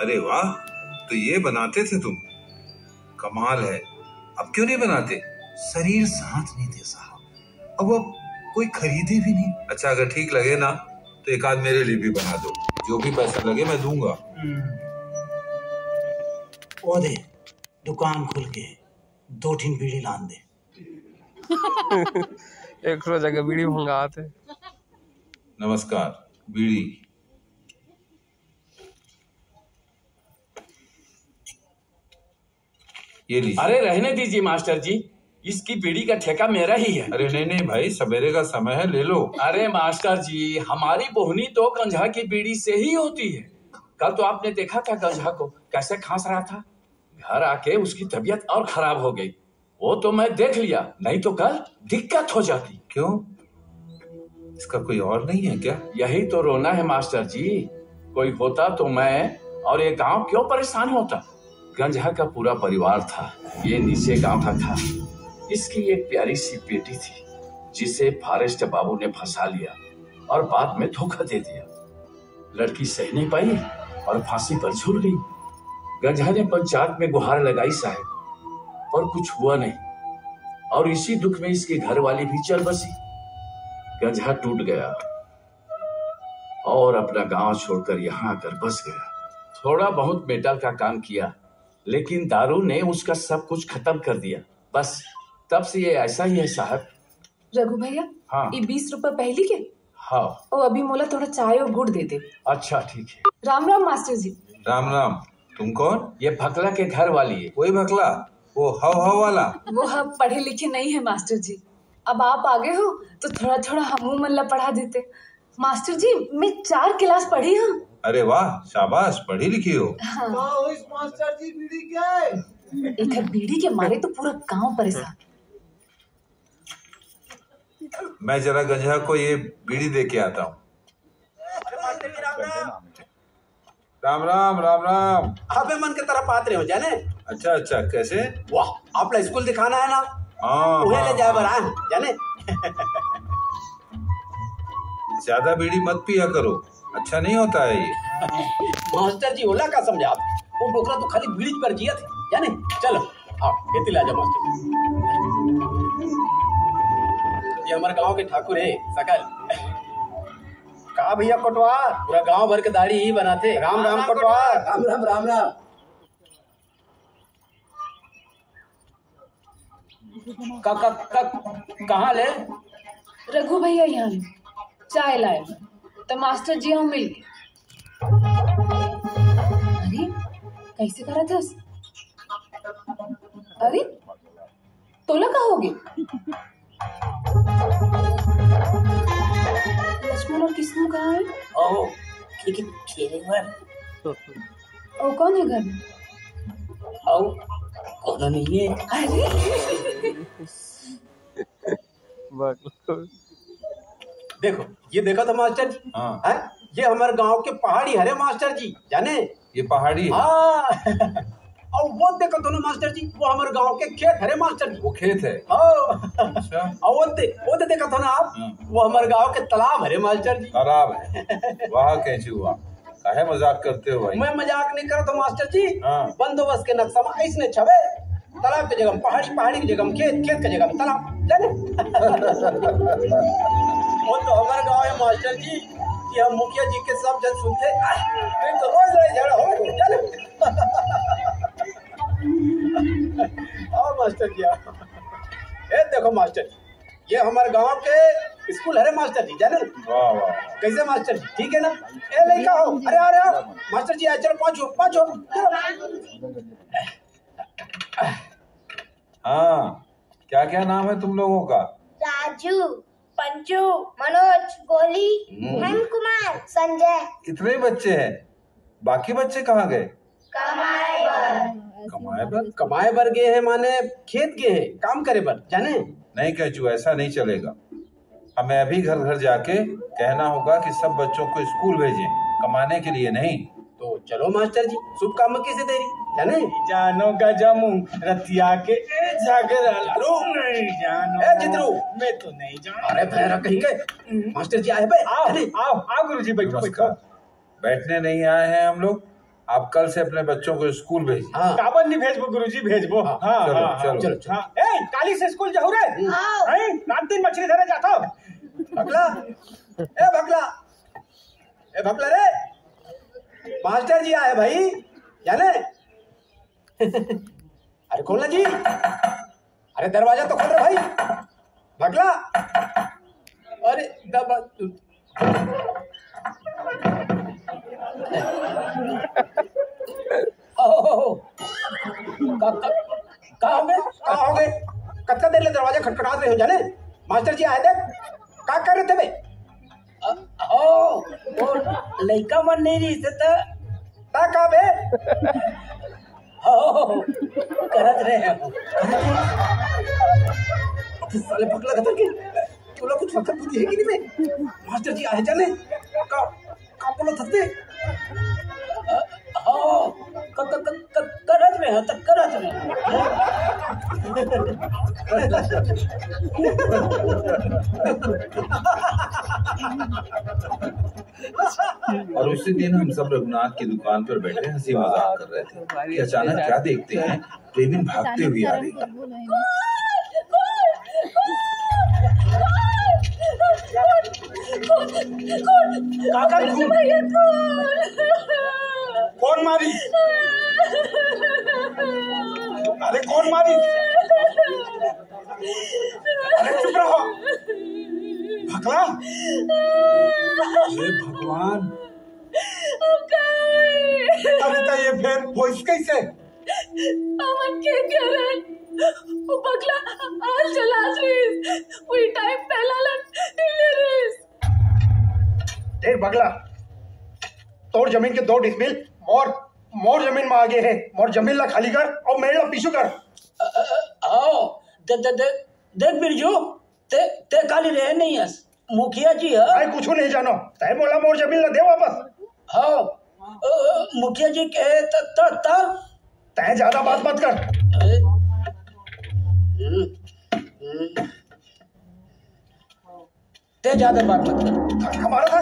अरे वाह तो ये बनाते थे तुम? कमाल है। अब क्यों नहीं बनाते? शरीर साथ नहीं दे साहब अब अब कोई खरीदे भी नहीं। अच्छा अगर ठीक लगे ना तो एक आध मेरे लिए भी बना दो। जो भी पैसा लगे मैं दूँगा। ओ दे दुकान खुल के दो तीन बीड़ी लान दे। एक रोज जगह बीड़ी मंगाते। नमस्कार बीड़ी। ये लीजिए। अरे रहने दीजिए मास्टर जी। इसकी बीड़ी का ठेका मेरा ही है। अरे नहीं नहीं भाई सवेरे का समय है ले लो। अरे मास्टर जी हमारी बोहनी तो गंजा की बीड़ी से ही होती है। कल तो आपने देखा था गंजा को कैसे खांस रहा था। घर आके उसकी तबीयत और खराब हो गई। वो तो मैं देख लिया नहीं तो कल दिक्कत हो जाती। क्यों? इसका कोई और नहीं है क्या? यही तो रोना है मास्टर जी। कोई होता तो मैं और ये गाँव क्यों परेशान होता? गंजा का पूरा परिवार था, ये नीचे गाँव का था। इसकी एक प्यारी सी बेटी थी, जिसे फॉरेस्ट बाबू ने फंसा लिया और बाद में धोखा दे दिया। लड़की सह नहीं पाई और फांसी पर झूल गई। गंजा ने पंचायत में गुहार लगाई साहब, पर कुछ हुआ नहीं। और इसी दुख में इसकी घर वाली भी चल बसी। गंजा टूट गया और अपना गाँव छोड़कर यहाँ आकर बस गया। थोड़ा बहुत मेटल का काम किया लेकिन दारू ने उसका सब कुछ खत्म कर दिया। बस तब से ये ऐसा ही है साहब। रघु भैया हाँ। ये बीस रुपए पहली के? हाँ। और अभी मोला थोड़ा चाय और गुड़ दे दे। अच्छा ठीक है। राम राम मास्टर जी। राम राम। तुम कौन? ये भकला के घर वाली है। वही भकला? वो हव हव वाला। वो हम पढ़े लिखे नहीं है मास्टर जी। अब आप आगे हो तो थोड़ा थोड़ा हमू मन ला पढ़ा देते। मास्टर जी मैं चार क्लास पढ़ी हूँ। अरे वाह शाबाश पढ़ी लिखी हो। इस मास्टर जी बीड़ी क्या एक है बीड़ी के मारे तो पूरा गाँव परेशान मैं जरा गंजा को ये बीड़ी दे के आता हूँ। राम राम राम राम। आप मन के तरफ़ पात्र हो जाने। अच्छा अच्छा कैसे? वाह आपला स्कूल दिखाना है ना? हाँ ले हाँ, जाए बरा जाने। ज़्यादा बीड़ी मत पिया करो। अच्छा नहीं होता है ये। मास्टर जी ओला का समझा। आप वो डोकरा तो खाली बीड़ी पर जिया थे जाने चलो आओ खेती ला जा मास्टर जी। ये हमारे गाँव के ठाकुर है सकल। कहा भैया कोटवार? पूरा गाँव भर के दाढ़ी ही बनाते। राम राम कोटवार। राम राम राम राम। का, का, का, कहाँ ले? रघु भैया यहाँ चाय लाए। तो मास्टर जी हम मिल गए। अरे कैसे करा था अरे तोला का हो गया? लक्ष्मण और किस्मू कहाँ है? ओ ठीक है खेले भर और कौन है घर में? आओ कौन नहीं है अरे देखो ये देखो तो मास्टर जी? हाँ। है? ये हमारे गाँव के पहाड़ी हरे मास्टर जी जाने? ये पहाड़ी हाँ। और वो देखो दोनों मास्टर जी वो हमारे गाँव के खेत हरे मास्टर जी। वो खेत है? हाँ। अच्छा। और वो दे, वो दे देखा था ना आप? हाँ। वो हमारे गाँव के तालाब हरे मास्टर जी। खराब है। वाह कैसी हुआ? काहे मज़ाक करते हो भाई? मैं मज़ाक नहीं करता मास्टर जी। बंदोबस्त के नक्शा में ऐसने छवे तालाब के जगह पहाड़ी पहाड़ी की जगह खेत खेत की जगह तालाब। जाने? वो तो हमारे गाँव है मास्टर जी कि हम मुखिया जी के सब जन सुनते नहीं तो रोज रोज झगड़ा हो आओ मास्टर जी ए देखो मास्टर जी ये हमारे गाँव के स्कूल हरे मास्टर जी जाने। वाह वाह। कैसे मास्टर जी? ठीक है ना? ए लड़का हो अरे अरे मास्टर जी आए चलो पाँचो पाँचो चलो। हाँ क्या क्या नाम है तुम लोगों का? राजू। पंचू मनोज गोली हेम कुमार संजय। कितने बच्चे हैं। बाकी बच्चे कहाँ गए? कमाए कमाए पर? कमाए बर गए हैं माने खेत गए हैं। काम करे बर जाने। नहीं कहचू ऐसा नहीं चलेगा। हमें अभी घर घर जाके कहना होगा कि सब बच्चों को स्कूल भेजें। कमाने के लिए नहीं। तो चलो मास्टर जी शुभ काम कैसे देरी जाने। जानो गजमू रतिया के। ए जागर नहीं जानो। ए जितरू। मैं तो नहीं जानो। अरे भैरा कहीं गए मास्टर जी आए बे आओ आओ आओ गुरुजी बैठो बैठो। बैठने नहीं आए हैं हम लोग। आप कल से अपने बच्चों को स्कूल भेजिए। हाँ। काबर नहीं भेजबो गुरुजी भेजबो। हाँ चलो, हाँ, चलो, चलो। ए काली से स्कूल जाऊ रे। रात दिन मछली धरे जातो। भगला ए भगला ए भगला रे। मास्टर जी आए भाई। जाने। अरे खोलना जी। अरे दरवाज़ा तो खोल रहे भाई। भगला। अरे दबा ओहो। का का का गए? का गए? कत्ता देर ले दरवाज़ा खटखटा रहे हो जाने? मास्टर जी आए का कर रहे थे बे? ओ लड़का मन नहीं रही तो ता का बे? करत रहे हैं साले पकला खतर के क्यों लोग कुछ वक्त बुद्धि है कि नहीं बे मास्टर जी आए जाने का का बोलो थकते ओ क क क क- करत रहे हैं तो करत हैं और उसी दिन हम सब रघुनाथ की दुकान पर बैठे हँसी मज़ाक कर रहे थे कि अचानक क्या देखते हैं? प्रेमिन भागते हुए आ रही है। काका खून कौन मारी अरे कौन मारी अरे चुप रहो भगला हे भगवान अरे तो ये फिर वॉइस कैसे अमन के करे वो बगला आज चला रही वही टाइम पहला लग ले रही देख भगला तोड़ ज़मीन के दो डिसमिल और मोर ज़मीन में आगे है। मोर ज़मीन ला खाली कर और मेरे ला पीछू कर। ओ दे दे दे देख बिरजू ते ते काली रहे नहीं है। मुखिया जी है। भाई कुछ नहीं जानो। तय बोला मोर ज़मीन ला दे वापस। हाँ मुखिया जी कहे त त तय ज़्यादा बात मत कर अ, हम्म, हम्म। ते ज़्यादा बात मत कर हमारा